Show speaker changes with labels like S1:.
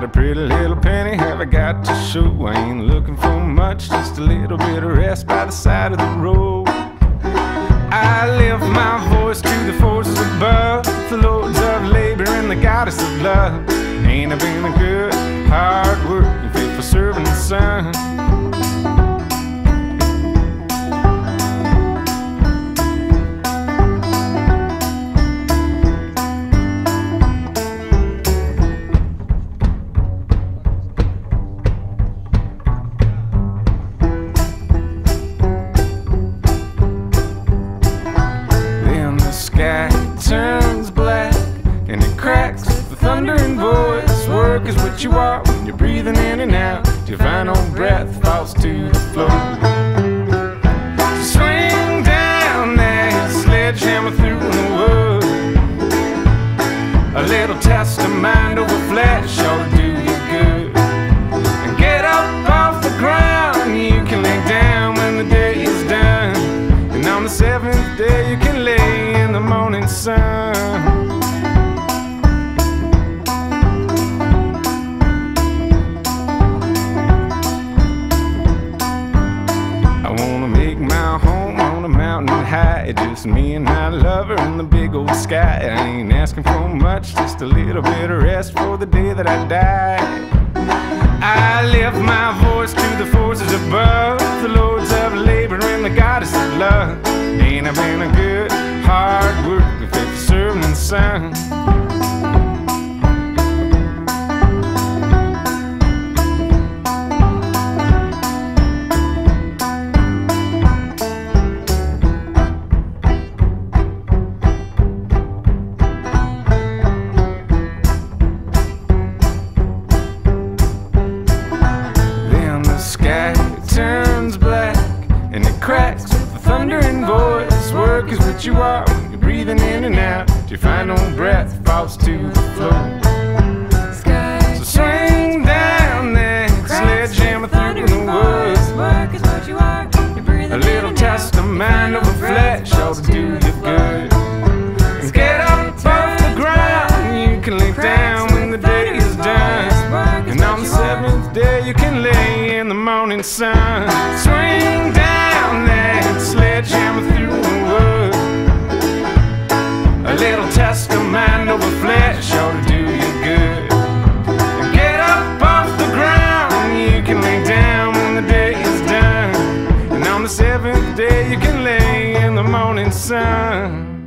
S1: got a pretty little penny, have I got to show? I ain't looking for much, just a little bit of rest by the side of the road. I lift my voice to the force above, the lords of labor and the goddess of love. Ain't I been a good, hard worker? Is what you are when you're breathing in and out. Your final breath falls to the floor. So swing down that sledgehammer through the wood. A little test of mind over flesh ought to do you good. And get up off the ground. You can lay down when the day is done. And on the seventh day, you can lay in the morning sun. High. Just me and my lover in the big old sky. I ain't asking for much, just a little bit of rest for the day that I die. I lift my voice to the forces above, the lords of labor and the goddess of love. Ain't I been a good, hard working, faithful servant son? Cracks with a thundering voice. Work is what you are when you're breathing in and out. Your final breath falls to the floor. So swing down that sledgehammer through the woods.
S2: Work is what you are. You're breathing
S1: A little test of mind over flesh ought to do you good. And get up off the ground. You can lay down when the day is done. And on the seventh day, you can lay in the morning sun. Swing little test of mind over flesh ought to do you good. Get up off the ground. You can lay down when the day is done. And on the seventh day, you can lay in the morning sun.